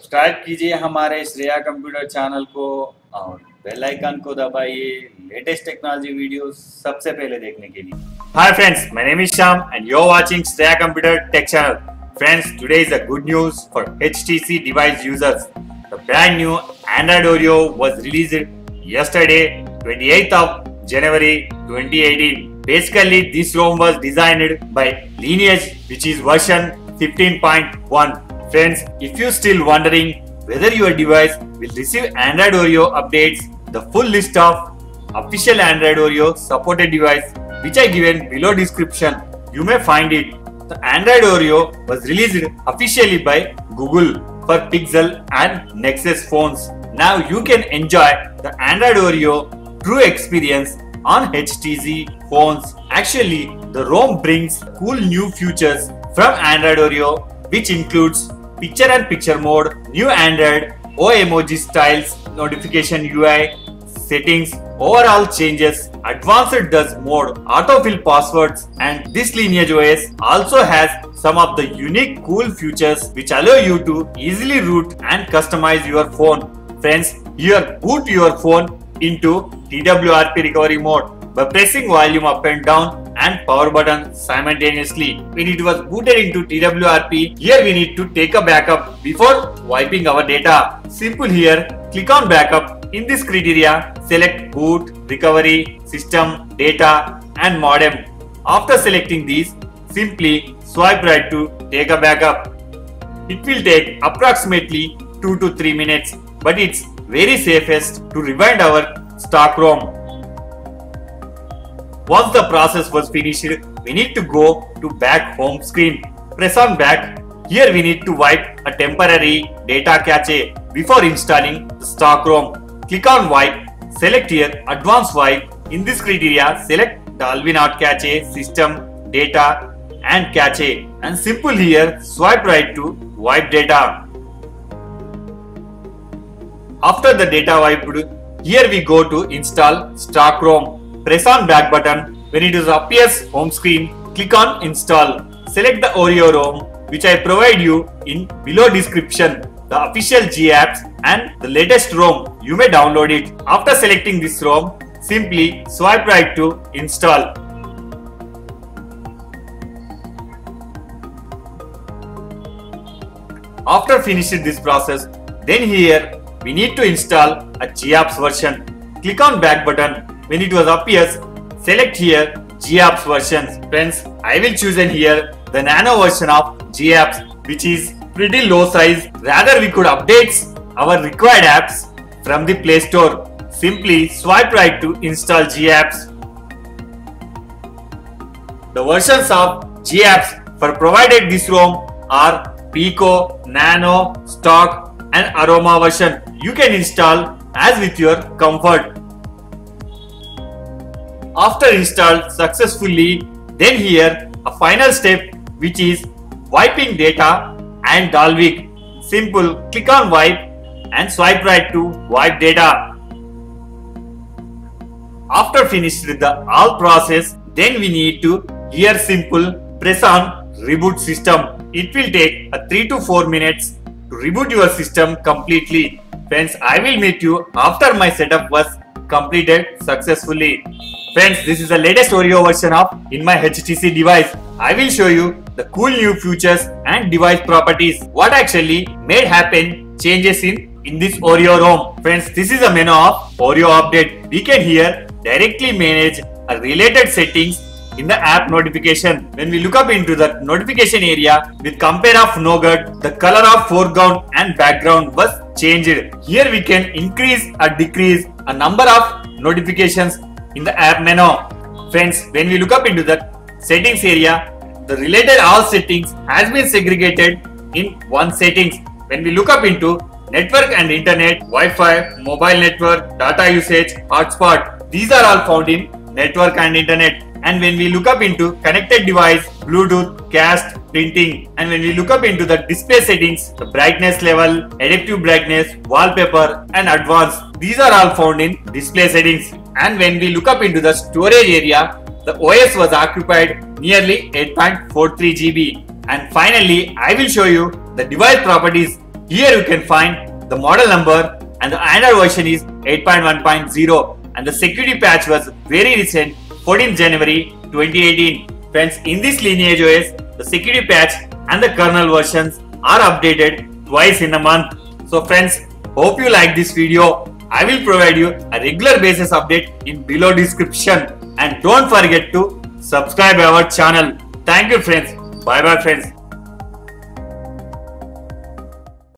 Subscribe कीजिए हमारे Shreya computer channel को और बेल आइकन को दबाइए लेटेस्ट टेक्नोलॉजी वीडियो सबसे पहले देखने के लिए Hi friends, my name is Sham and you're watching Shreya Computer Tech Channel. Friends, today is a good news for HTC device users. The brand new Android Oreo was released yesterday, 28th of January 2018. Basically, this ROM was designed by Lineage, which is version 15.1. Friends, if you're still wondering whether your device will receive Android Oreo updates, the full list of official Android Oreo supported device which I given below description. You may find it. The Android Oreo was released officially by Google for Pixel and Nexus phones. Now you can enjoy the Android Oreo true experience on HTC phones. Actually, the ROM brings cool new features from Android Oreo which includes picture and picture mode, new Android, O emoji styles, notification UI, settings, overall changes, advanced Doze mode, autofill passwords and this Lineage OS also has some of the unique cool features which allow you to easily root and customize your phone. Friends, here boot your phone into TWRP recovery mode by pressing volume up and down and power button simultaneously. When it was booted into TWRP, here we need to take a backup before wiping our data. Simple here, click on backup. In this criteria, select boot, recovery, system, data and modem. After selecting these, simply swipe right to take a backup. It will take approximately 2 to 3 minutes, but it's very safest to rewind our stock ROM. Once the process was finished, we need to go to back home screen. Press on back. Here we need to wipe a temporary data cache before installing the stock ROM. Click on wipe. Select here advanced wipe. In this criteria, select Not Cache, System, Data and Cache. And simple here, swipe right to wipe data. After the data wiped, here we go to install stock ROM. Press on back button. When it is appears home screen, click on install. Select the Oreo ROM which I provide you in below description. The official G apps and the latest ROM. You may download it. After selecting this ROM, simply swipe right to install. After finishing this process, then here we need to install a GApps version. Click on back button. When it was appears, select here GApps versions. Friends, I will choose in here the nano version of GApps which is pretty low size. Rather we could update our required apps from the Play Store. Simply swipe right to install GApps. The versions of GApps for provided this ROM are Pico, Nano, Stock and Aroma version. You can install as with your comfort. After installed successfully, then here a final step which is wiping data and Dalvik. Simple, click on wipe and swipe right to wipe data. After finished with the all process, then we need to here simple press on reboot system. It will take a 3 to 4 minutes to reboot your system completely. Friends, I will meet you after my setup was completed successfully. Friends, this is the latest Oreo version of in my HTC device. I will show you the cool new features and device properties. What actually made happen changes in in this Oreo ROM. Friends, this is a menu of Oreo update. We can here directly manage a related settings in the app notification. When we look up into the notification area with compare of Nougat, the color of foreground and background was changed. Here we can increase or decrease a number of notifications in the app menu. Friends, when we look up into the settings area, the related all settings has been segregated in one settings. When we look up into network and internet, Wi-Fi, mobile network, data usage, hotspot, these are all found in network and internet. And when we look up into connected device, Bluetooth, cast, printing, and when we look up into the display settings, the brightness level, adaptive brightness, wallpaper, and advanced, these are all found in display settings. And when we look up into the storage area, the OS was occupied nearly 8.43 GB. And finally, I will show you the device properties Here you can find the model number and the Android version is 8.1.0 and the security patch was very recent 14 January 2018. Friends, in this Lineage OS, the security patch and the kernel versions are updated twice in a month. So friends, hope you like this video. I will provide you a regular basis update in below description and don't forget to subscribe our channel. Thank you friends. Bye bye friends.